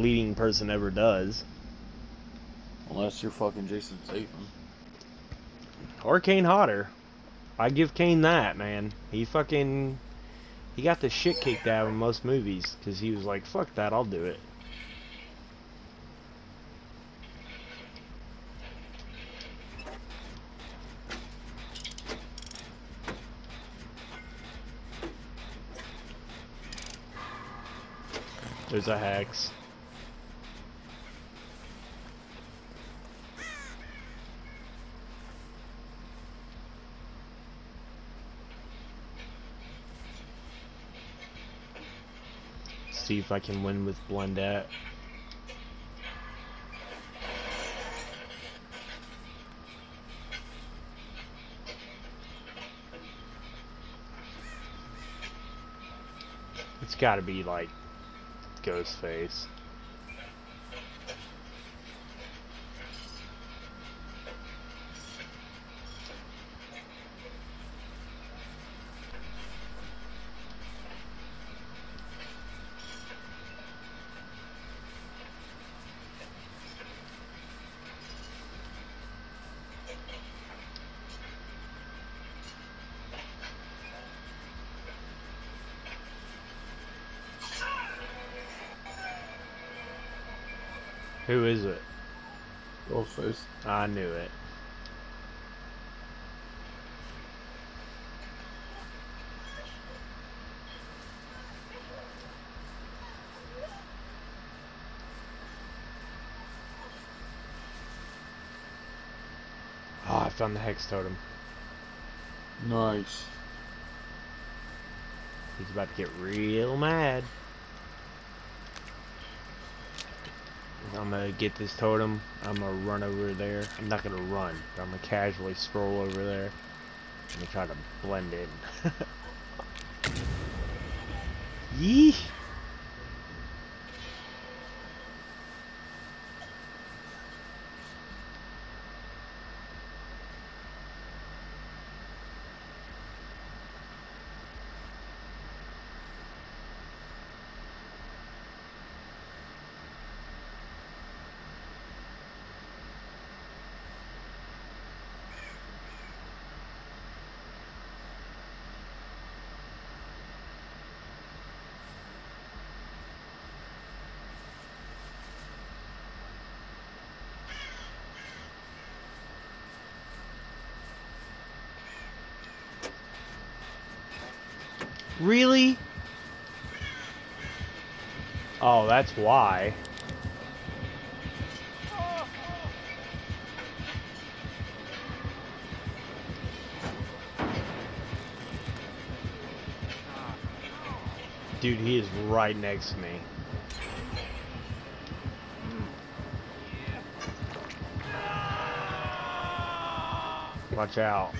leading person ever does. Unless you're fucking Jason Statham. Or Kane Hodder. I give Kane that, man. He fucking... He got the shit kicked out of most movies. Because he was like, fuck that, I'll do it. There's a hex. See if I can win with Blendette. It's gotta be like Ghostface. Who is it? Ghostface. I knew it. Oh, I found the hex totem. Nice. He's about to get real mad. I'm gonna get this totem. I'm gonna run over there. I'm not gonna run, but I'm gonna casually stroll over there. I'm gonna try to blend in. Yee! Really? Oh, that's why. Dude, he is right next to me. Watch out.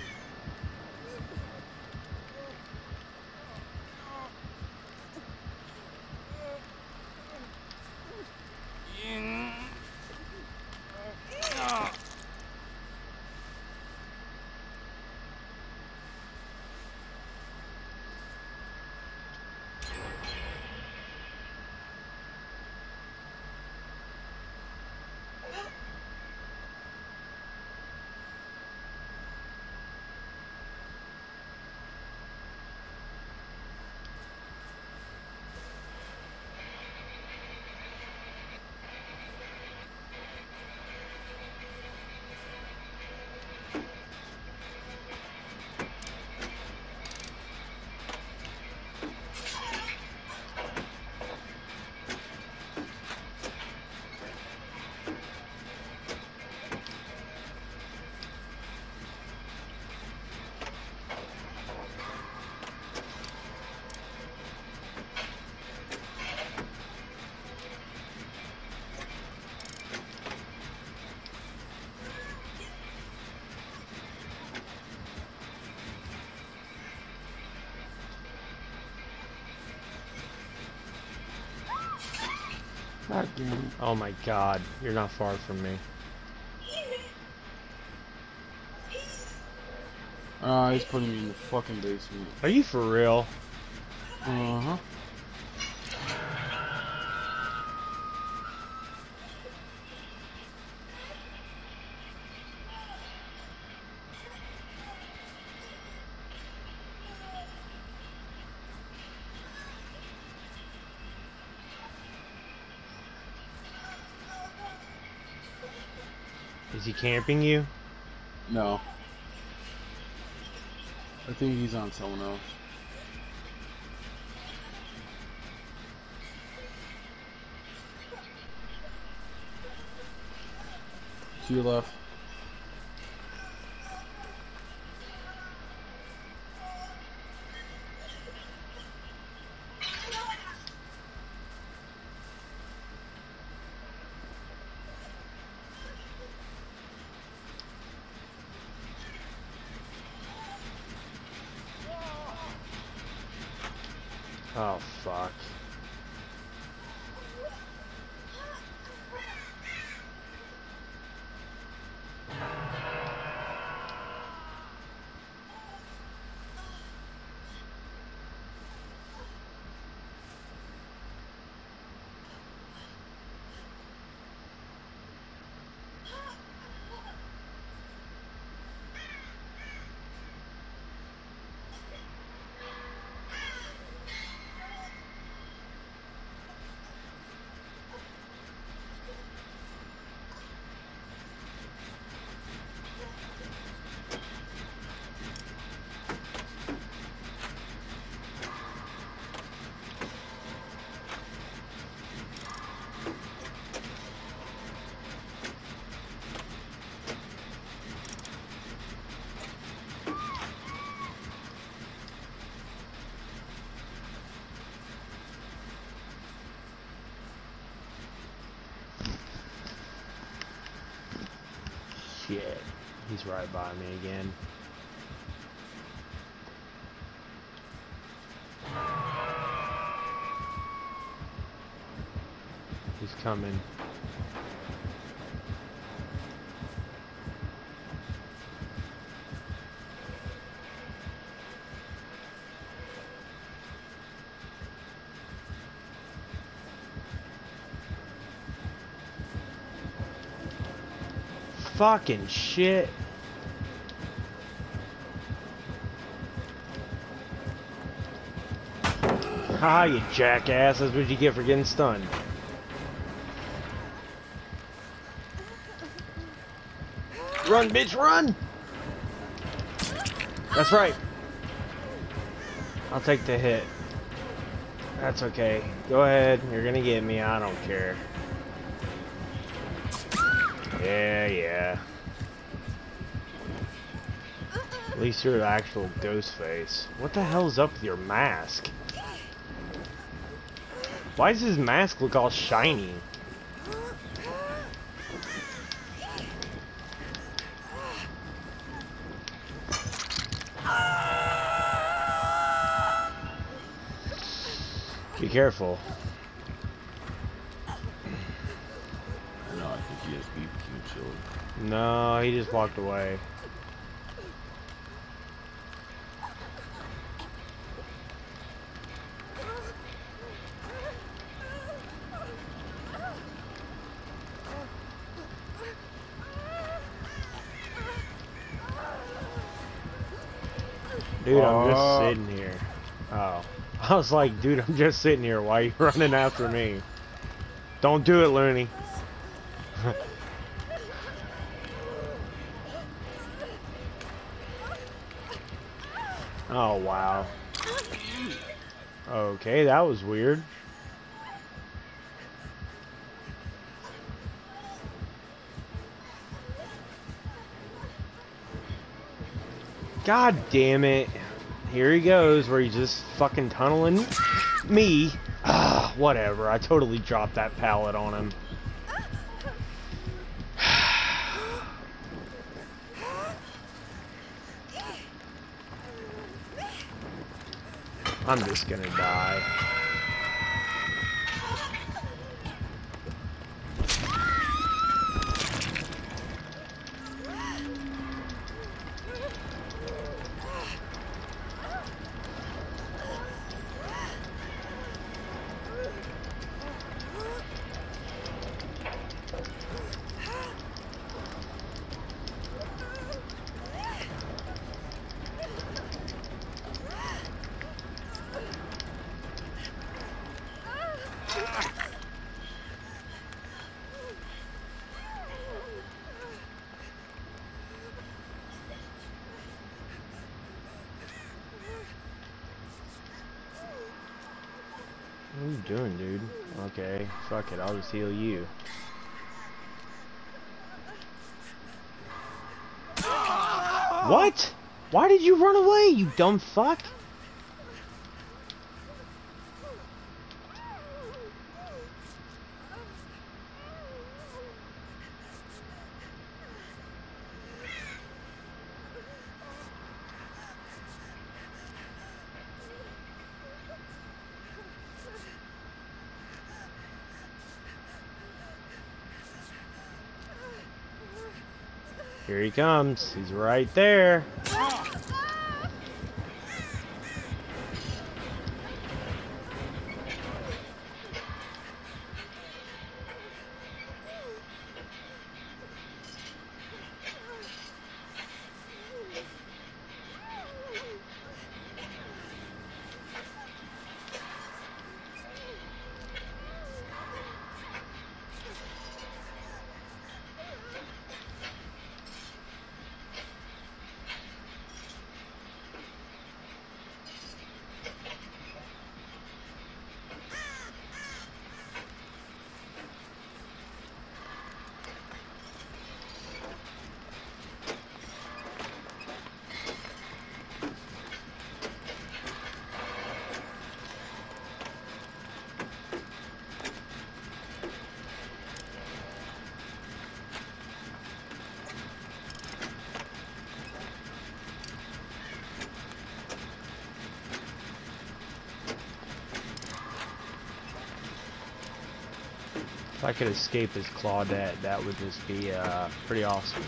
God damn it. Oh my god, you're not far from me. Ah, he's putting me in the fucking basement. Are you for real? Uh Is he camping you? No. I think he's on someone else. Your left. Oh, fuck. Shit. He's right by me again. He's coming. Fucking shit. Ha, you jackass. That's what you get for getting stunned. Run, bitch, run! That's right. I'll take the hit. That's okay. Go ahead. You're gonna get me. I don't care. Yeah, yeah. At least you're the actual Ghostface. What the hell's up with your mask? Why does his mask look all shiny? Be careful. No, I think he has beef No, he just walked away. Dude, I'm just Uh. sitting here. Oh. I was like, dude, I'm just sitting here. Why are you running after me? Don't do it, Looney. oh, wow. Okay, that was weird. God damn it. Here he goes, where he's just fucking tunneling me. Ah, whatever. I totally dropped that pallet on him. I'm just gonna die. Doing, dude? Okay, fuck it, I'll just heal you. What? Why did you run away, you dumb fuck? Here he comes. He's right there. I could escape as Claudette, that would just be uh, pretty awesome.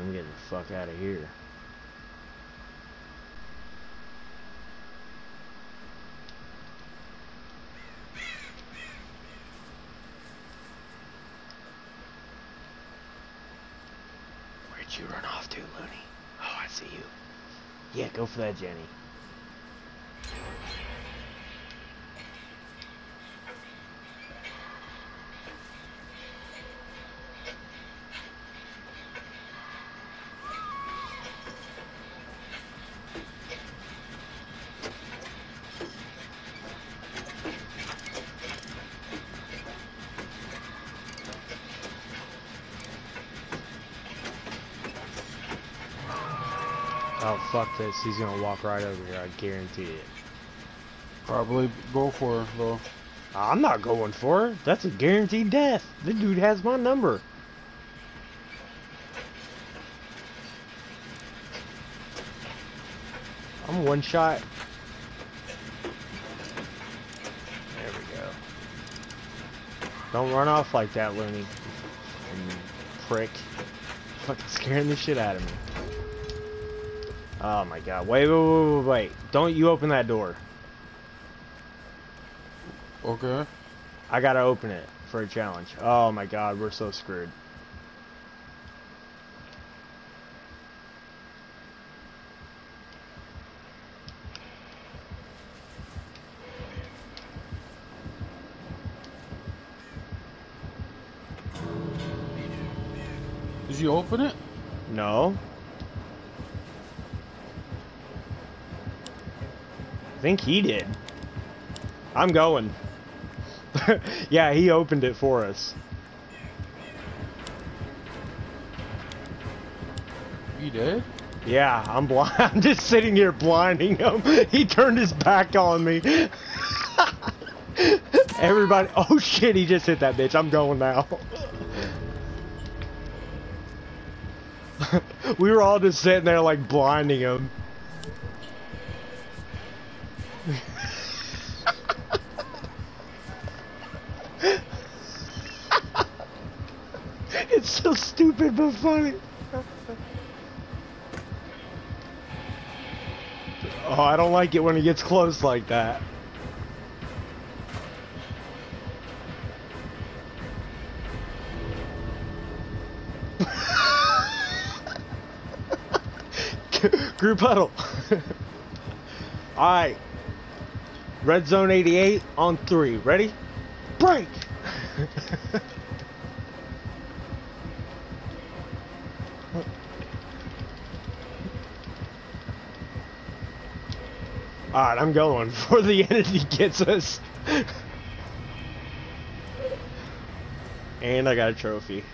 I'm getting the fuck out of here. Where'd you run off to, Looney? Oh, I see you. Yeah, go for that, Jenny. Oh, fuck this. He's gonna walk right over here. I guarantee it. Probably go for her, though. I'm not going for her. That's a guaranteed death. The dude has my number. I'm one shot. There we go. Don't run off like that, Looney. You prick. Fucking scaring the shit out of me. Oh my god. Wait, wait, wait, wait, wait. Don't you open that door. Okay. I gotta open it for a challenge. Oh my god, we're so screwed. Did you open it? No. I think he did. I'm going. yeah, he opened it for us. You did? Yeah, I'm blind. I'm just sitting here blinding him. He turned his back on me. Everybody, oh shit, he just hit that bitch. I'm going now. we were all just sitting there like blinding him. Stupid but funny. Oh, I don't like it when he gets close like that. Group huddle. Alright. Red Zone 88 on three. Ready? Break! Alright, I'm going before the entity gets us. and I got a trophy.